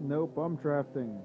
Nope, I'm drafting.